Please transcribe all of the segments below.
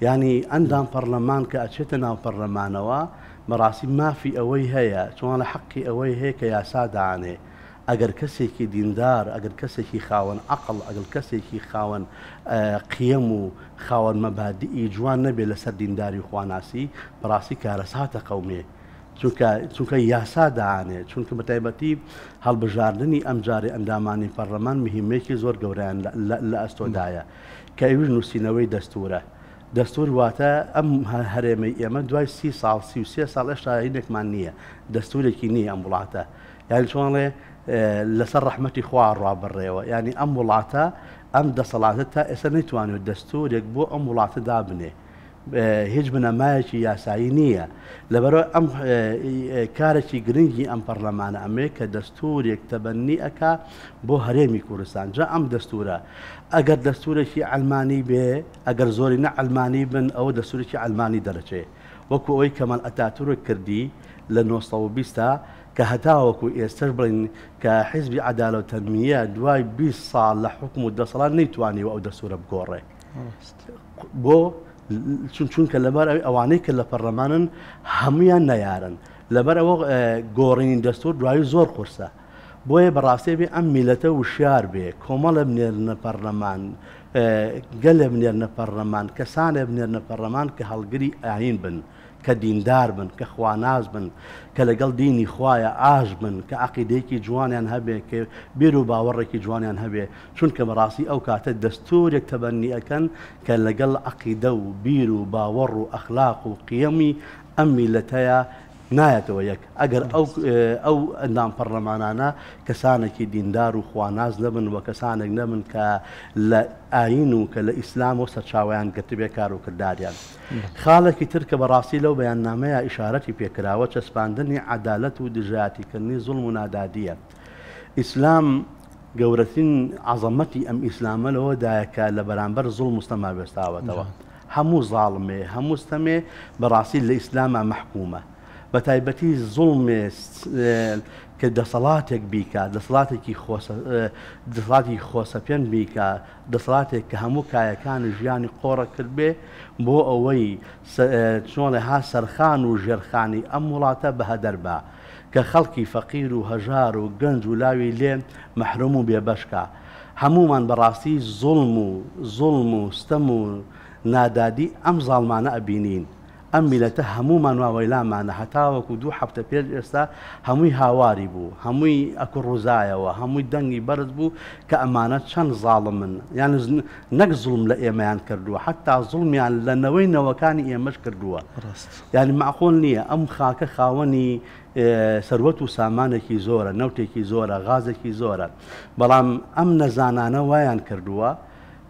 یانی ئەندام پەڕلەمان کە ئەچێتە ناو پەڕلەمانەوە بەڕاستی مافی ئەوەی هەیە چوانە حەقی ئەوەی هەیە کە یاسا دانێ ئەگەر کەسێکی دیندار ئەگەر کەسێکی خاوەن عەقڵ ئەگەر کەسێکی خاوەن قیەم و خاوەن مەبادیئی جوان نەبێ لەسەر دینداری و خواناسی بەڕاستی کارەساتە قەومێ چونکە چونکە یاسا دانێ چونکە بە تایبەتی هەڵبژاردنی ئەمجارێ ئەندامانی پەڕلەمان مهمەیەکی زۆر گەورەیان لە ئەستۆدایە کە ئەویش نووسینەوەی دەستوورە. دەستوور واتە ئەم هەرێمەی ئێمە دوای سی ساڵ، سی و سێ ساڵ هێشتا ئایینێکمان نییە، دەستوورێکی نییە ئەم وڵاتە. یانی چۆن ئەڵێ لەسەر ڕەحمەتی خوا ڕا بڕێوە. یانی ئەم وڵاتە، ئەم دەسەڵاتە تا ئێستا نەیتوانیوە دەستوورێک بۆ ئەم وڵاتە دابنێ. هیچ بنەمایەکی یاسایی نییە، لەبەرئەوە ئەم کارێکی گرنگی ئەم پەڕلەمانە ئەمەیە کە دەستوورێک تەبەننی ئەکا بۆ هەرێمی کوردستان، جا ئەم دەستوورە ئەگەر دەستوورێکی عەلمانی بێ، ئەگەر زۆرینە عەلمانی بن ئەوە دەستوورێکی عەلمانی دەرەچێ، وەکوو ئەوەی کەمال ئەتاتورک کردی لە نۆ سەد و بیست تا کە هەتاوەکوو ئێستەش بڵێین کە حیزبی عەدالەو تەنمییە دوای بیست ساڵ لە حوکم و دەسەڵات نەیتوانیوە ئەو دەستوورە بگۆڕێ. بۆ چون چونکە لەبار ئەوی ئەوانەی کە لە پەرلەمانن هەمویان نەیارن لەبەر ئەوە گۆڕین دەستور دوایی زۆر قورسە بۆیە بەڕاستێ بێ ئەم میلەتە وشار بێ کۆمەڵە بنێرنە پەرلەمان گەلێ بنێرنە پەرلەمان کەسانێ بنێرنە پەرلەمان کە هەڵگری ئاین بن. کە دیندار بن، کە خواناس بن، کە لەگەڵ دینی خوایە ئاش بن، کە عەقیدەیەکی جوانیان هەبێ، کە بیر و باوەڕێکی جوانیان هەبێ، چونکە بەڕاستی ئەو کاتە دەستوورێک تەبەننی ئەکەن کە لەگەڵ عەقیدە و بیر و باوەڕ و ئەخلاق و قیەمی ئەم میللەتەیا نایەتەوە یەک، ئەگەر ئەو ئەو ئەندام پەڕلەمانانە کەسانێکی دیندار و خواناس نەبن و کەسانێک نەبن کە لە ئایین و کە لە ئیسلامەوە سەرچاوەیان گرتبێ کار و کرداریان. خاڵێکی تر کە بەڕاستی لەو بەیاننامەیە ئیشارەتی پێکراوە چەسپاندنی عەدالەت و دژایەتیکردنی زوڵم و نادادییە. ئیسلام گەورەترین عەزەمەتی ئەم ئیسلامە لەوەدایە کە لە بەرامبەر زوڵم و ستەما وێستاوەتەوە. هەموو زاڵمێ، هەموو ستەمێ بەڕاستی لە ئیسلاما مەحکومە. بەتایبەتی زوڵمێ کە دەسەڵاتێک بیکا، دەسەڵاتێکی خۆسەپێن بیکا، دەسەڵاتێک کە هەموو کایەکانی ژیانی قۆڕە کردبێ بۆ ئەوەی چۆڵێ ها سەرخان و ژێرخانی ئەم وڵاتە بە هەدەر با کە خەڵکی فەقیر و هەژار و گەنج و لاوی لێ مەحروم و بێبەش کا هەموومان بە ڕاستی زوڵم و زوڵم و ستەم و نادادی ئەم زاڵمانە ئەبینین. ئەم میلەتە هەموومان واوەیلامانە هەتاوەکو دوو حەفتە پێش ئێستا هەمووی هاواری بوو هەمووی ئەکوڕوزایەوە هەمووی دەنگی بەرز بوو کە ئەمانە چەند زاڵمن یان نەک زوڵم لە ئێمەیان کردووە حەتا زوڵمیان لە نەوەی نەوەکانی ئێمەش کردووە یانی معقۆل نییە ئەم خاکە خاوەنی سەروەت و سامانێکی زۆرە نەوتێکی زۆرە غازێکی زۆرە بەڵام ئەم نەزانانە وایان کردووە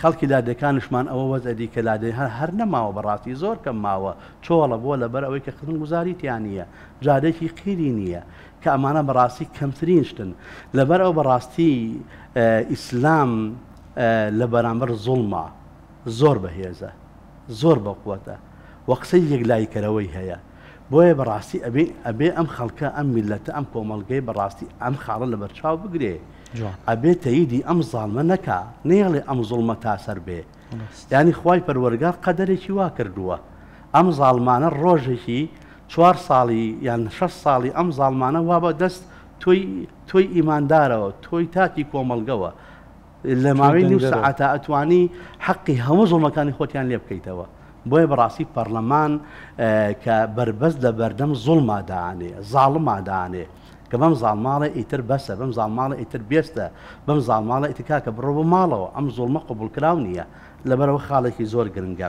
خەڵکی لادێکانشمان ئەوە وەز ئەدی کە لادێ هەر هەر نەماوە بەڕاستی زۆر کەم ماوە چۆڵە بۆ لەبەر ئەوەی کە خزم گوزاری تیا نییە جارێکی قیری نییە کە ئەمانە بەڕاستی کەمترین شتن لەبەر ئەو بەڕاستی ئیسلام لە بەرامبەر زوڵما زۆر بەهێزە زۆر بەقوەتە وە قسەی یەکلایکەرەوەی هەیە بۆیە بەڕاستی ئەبێ ئەبێ ئەم خەڵکە ئەم میلەتە ئەم کۆمەلگەی بەڕاستی ئەم خاڵە لە بەرچاو بگرێ جوان. ئەبێ تەییدی ئەم زاڵمە نەکا نەیەڵێ ئەم زوڵمە تا سەر بێ ڕاست. یانی خوای پەروەرگار قەدەرێکی وا کردووە ئەم زاڵمانە ڕۆژێکی چوار ساڵی یان شەش ساڵی ئەم زاڵمانە وا بە دەست تۆی تۆی ئیماندارەوە تۆی تاکی کۆمەڵگەوە لە تۆی ماوەی نیو دەنگدەرەوە. سەعاتا ئەتوانی حەقی هەموو زوڵمەکانی خۆتیان لێ بکەیتەوە بۆیە بە ڕاستی پەڕلەمان کە بەربەست لە بەردەم زوڵما دانێ زاڵما دانێ کە بەم زاڵماڵە ئیتر بەسە بەم زاڵماڵە ئیتر بێستە بەم زاڵماڵە ئیتر کاکە بڕۆ بۆ ماڵەوە ئەم زوڵمە قبوڵ کراو نییە لەبەرەوە خاڵێکی زۆر گرنگە.